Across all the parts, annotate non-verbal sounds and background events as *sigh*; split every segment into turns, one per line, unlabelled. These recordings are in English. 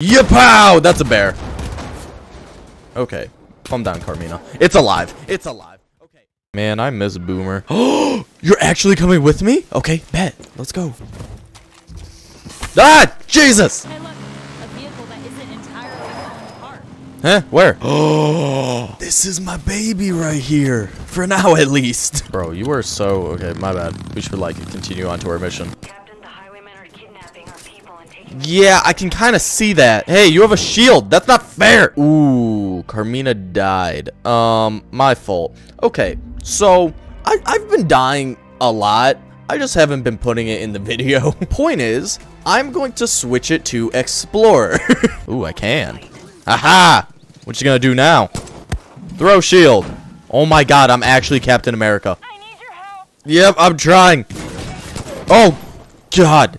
Yapow! That's a bear. Okay. Calm down, Carmina. It's alive. It's alive. Okay. Man, I miss Boomer. Oh, *gasps* you're actually coming with me? Okay, bet. Let's go. Ah! Jesus!
Hey, look, a vehicle that isn't entirely.
Huh? Where? Oh, *gasps* this is my baby right here. For now, at least. Bro, you are so... Okay, my bad. We should, like, continue on to our mission.
Captain, the highwaymen are kidnapping our people and taking
Yeah, I can kind of see that. Hey, you have a shield. That's not fair. Ooh, Carmina died. Um, my fault. Okay, so I, I've been dying a lot. I just haven't been putting it in the *laughs* video. Point is, I'm going to switch it to Explorer. *laughs* Ooh, I can. Aha! What you gonna do now? Throw shield. Oh my god, I'm actually Captain America.
I need your help!
Yep, I'm trying. Oh, God.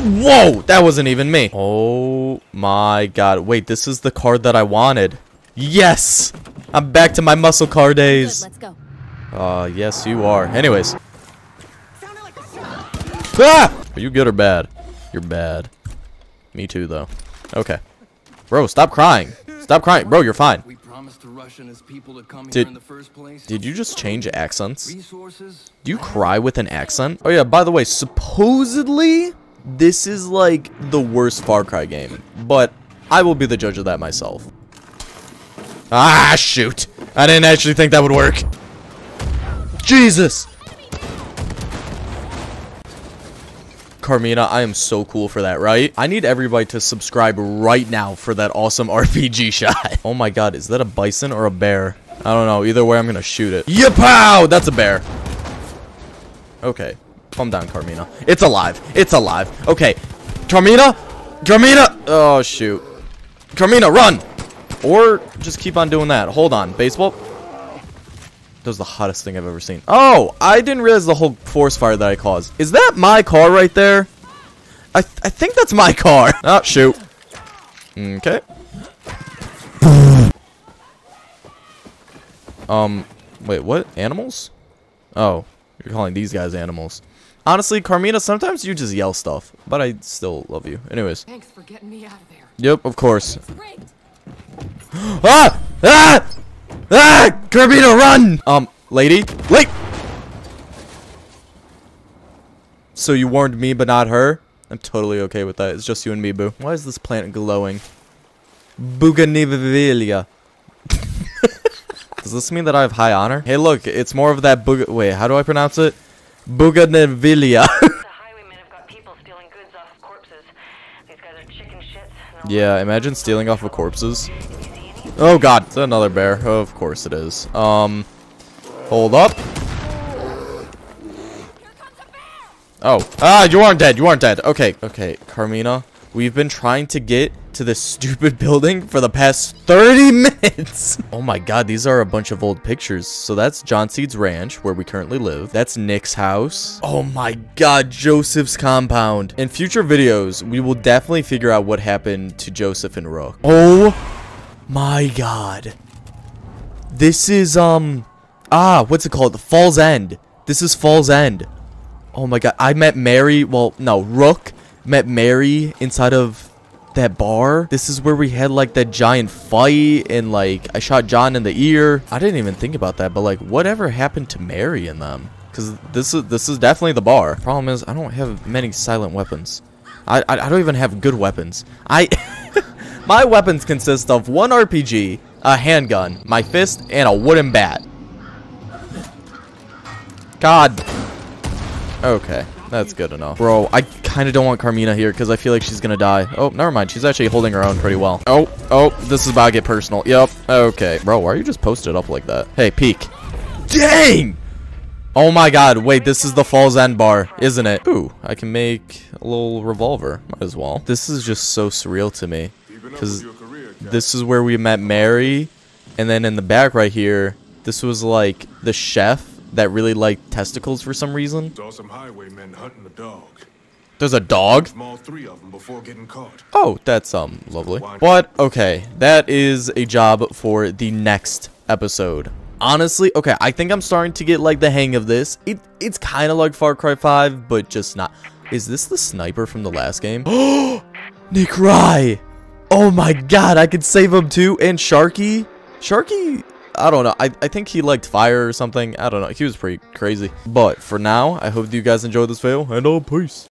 Whoa, that wasn't even me. Oh my God. Wait, this is the card that I wanted. Yes, I'm back to my muscle car
Good,
days.
let's go.
Uh, yes, you are. Anyways. Ah! Are you good or bad? You're bad. Me too, though. Okay. Bro, stop crying. Stop crying. Bro, you're fine.
We promised the Russian his people to come
Did-
here in the first place.
Did you just change accents?
Resources?
Do you cry with an accent? Oh yeah, by the way, supposedly this is like the worst Far Cry game, but I will be the judge of that myself. Ah, shoot. I didn't actually think that would work. Jesus. Carmina, I am so cool for that, right? I need everybody to subscribe right now for that awesome *laughs* RPG shot. Oh my god, is that a bison or a bear? I don't know. Either way, I'm gonna shoot it. Yapow! That's a bear. Okay. Calm down, Carmina. It's alive. It's alive. Okay. Carmina? Carmina! Oh, shoot. Carmina, run! Or just keep on doing that. Hold on. Baseball? That was the hottest thing I've ever seen. Oh, I didn't realize the whole force fire that I caused. Is that my car right there? I, th I think that's my car. *laughs* Oh, shoot. Okay. Um, wait, what? Animals? Oh, you're calling these guys animals. Honestly, Carmina, sometimes you just yell stuff, but I still love you. Anyways.
Thanks for getting me out of there.
Yep, of course. *gasps* Ah! Ah! Ah! Carmina, run! Um, lady? Wait! So you warned me, but not her? I'm totally okay with that. It's just you and me, boo. Why is this plant glowing? Bougainvillea. *laughs* Does this mean that I have high honor? Hey, look, it's more of that boog- Wait, how do I pronounce it? Bougainvillea.
The *laughs* highwaymen have got people stealing goods off corpses. These guys are chicken shits.
Yeah, imagine stealing off of corpses. Oh god, it's another bear. of course it is. Um, hold up. Oh, ah, you aren't dead. You aren't dead. Okay, okay, Carmina. We've been trying to get to this stupid *laughs* building for the past 30 minutes. *laughs* oh my god, these are a bunch of old pictures. So that's John Seed's ranch, where we currently live. That's Nick's house. Oh my god, Joseph's compound. In future videos, we will definitely figure out what happened to Joseph and Rook. Oh my god. This is, um... Ah, what's it called? The Fall's End. This is Fall's End. Oh my god, I met Mary, well, no, Rook met Mary inside of that bar. This is where we had like that giant fight and like I shot John in the ear. I didn't even think about that, but like whatever happened to Mary in them? Cuz this is this is definitely the bar. Problem is I don't have many silent weapons. I I, I don't even have good weapons. I *laughs* My weapons consist of one RPG, a handgun, my fist, and a wooden bat. God Okay, that's good enough. Bro, I kind of don't want Carmina here because I feel like she's going to die. Oh, never mind. She's actually holding her own pretty well. Oh, oh, this is about to get personal. Yep, okay. Bro, why are you just posted up like that? Hey, peek. Dang! Oh my god, wait, this is the Falls End bar, isn't it? Ooh, I can make a little revolver. Might as well. This is just so surreal to me. Because this is where we met Mary. And then in the back right here, this was like the chef that really like testicles for some reason.
Saw some highwaymen hunting a dog.
There's a dog?
Three of them before getting caught.
Oh, that's um lovely. But okay, that is a job for the next episode. Honestly, okay, I think I'm starting to get like the hang of this. It it's kind of like Far Cry 5, but just not. Is this the sniper from the last game? Oh, *gasps* Nick Rye! Oh my god, I could save him too. And Sharky. Sharky, I don't know. I, I think he liked fire or something. I don't know. He was pretty crazy. But for now, I hope you guys enjoyed this video. And oh, peace.